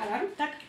Alarm? Tak.